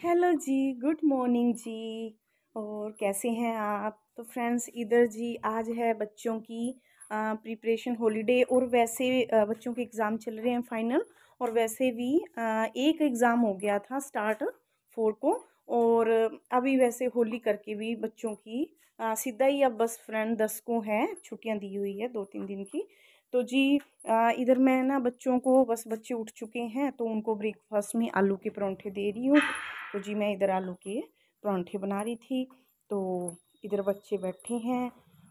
Hello ji, good morning ji. और कैसे हैं आप? तो फ्रेंड्स, इधर जी आज है बच्चों की प्रिपरेशन हॉलीडे और वैसे बच्चों के एग्ज़ाम चल रहे हैं फाइनल। और वैसे भी एक एग्ज़ाम हो गया था स्टार्ट फोर को। और अभी वैसे होली करके भी बच्चों की सीधा ही अब बस फ्रेंड दस को है, छुट्टियाँ दी हुई है दो तीन दिन की। तो जी इधर मैं ना बच्चों को, बस बच्चे उठ चुके हैं तो उनको ब्रेकफास्ट में आलू के परौंठे दे रही हूँ। तो जी मैं इधर आलू के परौंठे बना रही थी तो इधर बच्चे बैठे हैं।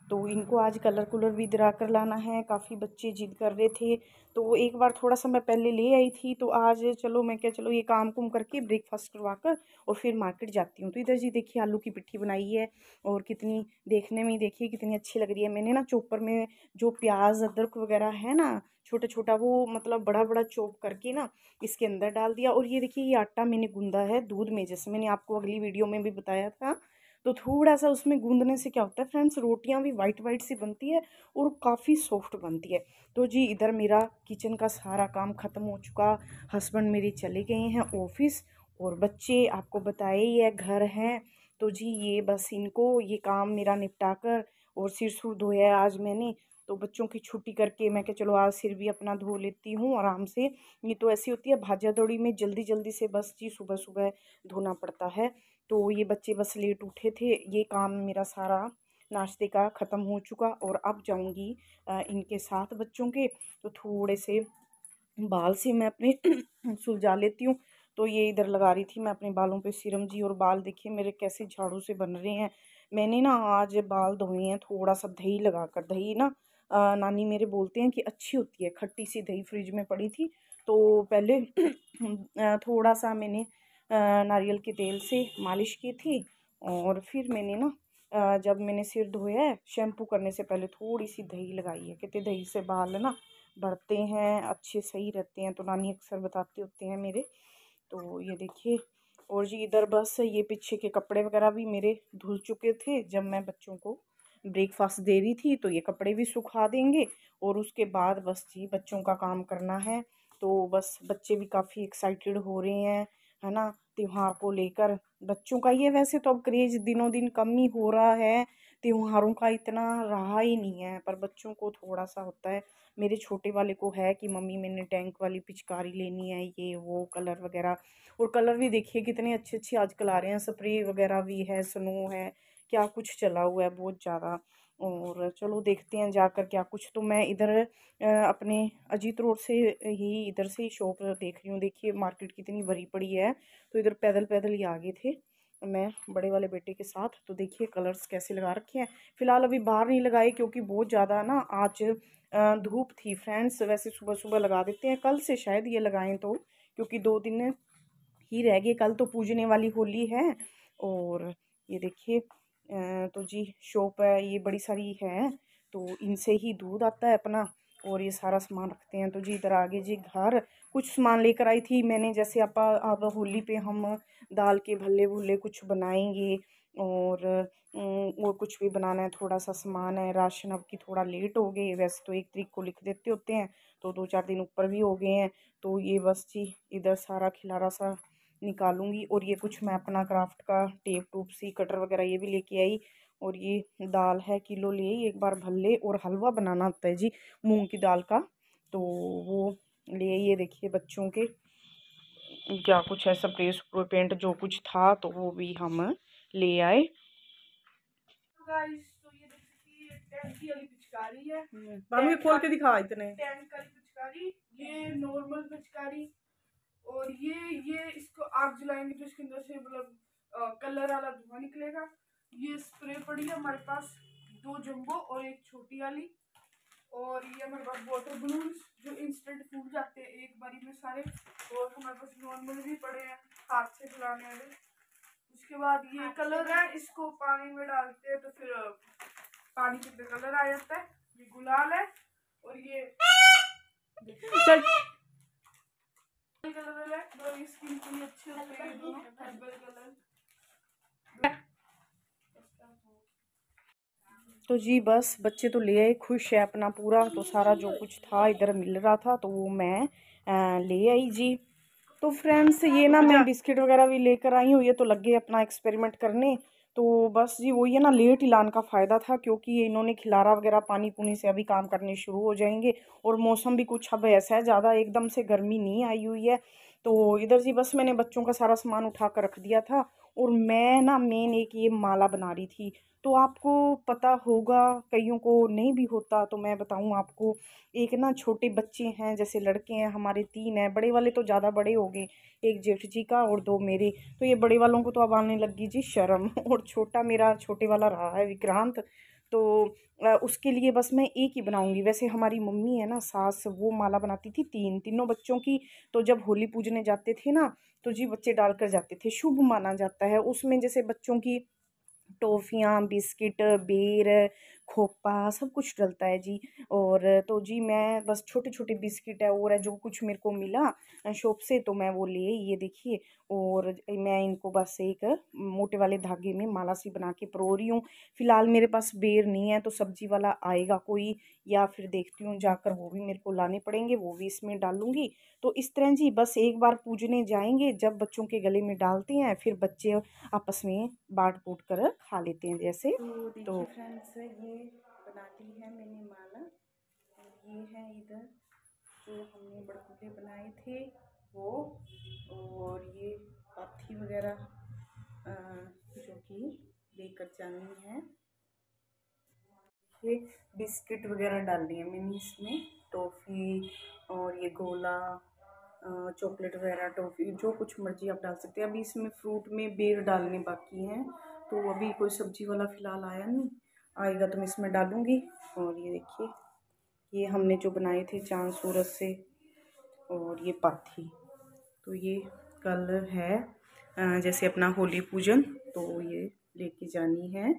तो इनको आज कलर कुलर भी इधर आकर लाना है। काफ़ी बच्चे जिद कर रहे थे। तो एक बार थोड़ा सा मैं पहले ले आई थी। तो आज चलो मैं क्या चलो ये काम कुम करके ब्रेकफास्ट करवा कर और फिर मार्केट जाती हूँ। तो इधर जी देखिए आलू की पिट्ठी बनाई है और कितनी देखने में देखिए कितनी अच्छी लग रही है। मैंने ना चोपर में जो प्याज, अदरक वगैरह है ना छोटा छोटा वो मतलब बड़ा बड़ा चॉप करके ना इसके अंदर डाल दिया। और ये देखिए ये आटा मैंने गूंदा है दूध में, जैसे मैंने आपको अगली वीडियो में भी बताया था। तो थोड़ा सा उसमें गूंदने से क्या होता है फ्रेंड्स रोटियाँ भी वाइट वाइट सी बनती है और काफ़ी सॉफ्ट बनती है। तो जी, इधर मेरा किचन का सारा काम ख़त्म हो चुका हस्बैंड मेरे चले गए हैं ऑफ़िस और बच्चे आपको बताए ही है, घर हैं। तो जी, ये बस इनको, ये काम मेरा निपटा कर और सिर सुर धोया आज मैंने। तो बच्चों की छुट्टी करके मैं क्या चलो आज सिर भी अपना धो लेती हूँ आराम से। ये तो ऐसी होती है भाजा दौड़ी में जल्दी जल्दी से बस जी सुबह सुबह धोना पड़ता है। तो ये बच्चे बस लेट उठे थे। ये काम मेरा सारा नाश्ते का ख़त्म हो चुका और अब जाऊँगी इनके साथ बच्चों के। तो थोड़े से बाल से मैं अपने सुलझा लेती हूँ। तो ये इधर लगा रही थी मैं अपने बालों पे सिरम जी और बाल देखिए मेरे कैसे झाड़ू से बन रहे हैं। मैंने ना आज बाल धोए हैं, थोड़ा सा दही लगा कर। दही ना नानी मेरे बोलते हैं कि अच्छी होती है, खट्टी सी दही फ्रिज में पड़ी थी। तो पहले थोड़ा सा मैंने नारियल के तेल से मालिश की थी और फिर मैंने ना जब मैंने सिर धोया है, शैम्पू करने से पहले थोड़ी सी दही लगाई है। कहते दही से बाल ना बढ़ते हैं, अच्छे सही रहते हैं तो नानी अक्सर बताते होते हैं मेरे। तो ये देखिए, और जी इधर बस ये पीछे के कपड़े वगैरह भी मेरे धुल चुके थे। जब मैं बच्चों को ब्रेकफास्ट दे रही थी तो ये कपड़े भी सुखा देंगे और उसके बाद बस जी बच्चों का काम करना है। तो बस बच्चे भी काफ़ी एक्साइटेड हो रहे हैं है ना? त्यौहार को लेकर। बच्चों का ये वैसे तो अब क्रेज दिनों दिन कम ही हो रहा है। त्योहारों का इतना रहा ही नहीं है, पर बच्चों को थोड़ा सा होता है। मेरे छोटे वाले को है कि मम्मी, मैंने टैंक वाली पिचकारी लेनी है, ये, वो, कलर वगैरह। और कलर भी देखिए कितने अच्छे अच्छे आजकल आ रहे हैं। स्प्रे वगैरह भी है, स्नो है, क्या कुछ चला हुआ है बहुत ज़्यादा। और चलो देखते हैं जाकर क्या कुछ। तो मैं इधर अपने अजीत रोड से ही इधर से ही शॉप देख रही हूँ। देखिए मार्केट कितनी भरी पड़ी है। तो इधर पैदल पैदल ही आ गए थे मैं बड़े वाले बेटे के साथ। तो देखिए कलर्स कैसे लगा रखे हैं। फ़िलहाल अभी बाहर नहीं लगाए क्योंकि बहुत ज़्यादा ना आज धूप थी फ्रेंड्स। वैसे सुबह सुबह लगा देते हैं। कल से शायद ये लगाएँ तो क्योंकि दो दिन ही रह गए। कल तो पूजने वाली होली है और ये देखिए तो जी, शॉप है, ये बड़ी सारी है तो इनसे ही दूध आता है अपना, और ये सारा सामान रखते हैं। तो जी, इधर आगे जी, घर, कुछ सामान लेकर आई थी मैंने, जैसे आप अब होली पे हम दाल के भल्ले भुल्ले कुछ बनाएँगे, और और कुछ भी बनाना है थोड़ा सा सामान है, राशन अब की थोड़ा लेट हो गए वैसे तो एक तरीक को लिख देते होते हैं तो दो चार दिन ऊपर भी हो गए हैं तो ये बस जी, इधर सारा खिलारा सा निकालूँगी और ये कुछ मैं अपना क्राफ्ट का टेप टूप सी कटर वगैरह ये भी लेके आई और ये दाल है किलो ले एक बार भल्ले और हलवा बनाना होता है जी मूंग की दाल का। तो वो ले ये देखिए बच्चों के क्या कुछ है स्प्रे स्प्रे पेंट जो कुछ था तो वो भी हम ले आए। पिचकारी है। हम्म। खोल के दिखा इतने। पिचकारी ये नॉर्मल पिचकारी। आग जलाएँगे तो इसके अंदर से मतलब कलर वाला धुआँ निकलेगा। ये स्प्रे पड़ी है हमारे पास दो जम्बो और एक छोटी वाली। और ये हमारे पास वाटर बलून्स जो इंस्टेंट फूल जाते हैं एक बारी में सारे। और हमारे पास नॉर्मल भी पड़े हैं हाथ से जलाने वाले। उसके बाद ये कलर है इसको पानी में डालते हैं तो फिर पानी के अंदर कलर आ जाता है। ये गुलाल है और ये तो जी बस, बच्चे तो ले आए, खुश है अपना पूरा। तो सारा जो कुछ था, इधर मिल रहा था तो वो मैं ले आई जी। तो फ्रेंड्स ये ना मैं बिस्किट वगैरह भी लेकर आई हूँ, ये तो लग गए अपना एक्सपेरिमेंट करने। तो बस जी वही है ना लेट इलान का फ़ायदा था, क्योंकि इन्होंने खिलारा वगैरह पानी पुनी से अभी काम करने शुरू हो जाएँगे। और मौसम भी कुछ अब ऐसा है, ज़्यादा एकदम से गर्मी नहीं आई हुई है। तो इधर जी बस मैंने बच्चों का सारा सामान उठा कर रख दिया था और मैं ना मेन एक ये माला बना रही थी। तो आपको पता होगा, कईयों को नहीं भी होता तो मैं बताऊँ आपको, एक ना छोटे बच्चे हैं, जैसे लड़के हैं, हमारे तीन हैं, बड़े वाले तो ज़्यादा बड़े हो गए, एक जेठ जी का और दो मेरे। तो ये बड़े वालों को तो अब आने लगी जी शर्म, और छोटा मेरा, छोटे वाला रहा है विक्रांत। तो उसके लिए बस मैं एक ही बनाऊँगी। वैसे हमारी मम्मी है ना, सास वो माला बनाती थी तीन, तीनों बच्चों की। तो जब होली पूजने जाते थे ना तो जी बच्चे डाल कर जाते थे, शुभ माना जाता है। उसमें जैसे बच्चों की टॉफ़ियाँ, बिस्किट, बेर खोपा सब कुछ डलता है जी। और तो जी मैं बस छोटे छोटे बिस्किट है और है जो कुछ मेरे को मिला शॉप से तो मैं वो लिए ये देखिए। और मैं इनको बस एक मोटे वाले धागे में माला सी बना के परो रही हूँ। फ़िलहाल मेरे पास बेर नहीं है तो सब्ज़ी वाला आएगा कोई या फिर देखती हूँ जाकर वो भी मेरे को लाने पड़ेंगे वो भी इसमें डालूँगी तो इस तरह जी बस एक बार पूजने जाएँगे जब बच्चों के गले में डालते हैं फिर बच्चे आपस में बाँट बूट कर खा लेते हैं जैसे। तो, तो फ्रेंड्स ये बना ली है, मैंने माला। और ये है इधर जो हमने बड़कुले बनाए थे, वो। और ये पाथी वगैरह जो कि लेकर जानी है। ये बिस्किट वगैरह डाल दिए मैंने इसमें, टॉफ़ी और ये गोला चॉकलेट वगैरह, टॉफ़ी, जो कुछ मर्ज़ी आप डाल सकते हैं। अभी इसमें फ्रूट में बेर डालने बाकी हैं तो अभी कोई सब्ज़ी वाला फ़िलहाल आया नहीं। आएगा तो मैं इसमें डालूँगी। और ये देखिए, ये हमने जो बनाए थे चाँद सूरज से, और ये पाथी। तो ये कल है जैसे अपना होली पूजन तो ये लेके जानी है।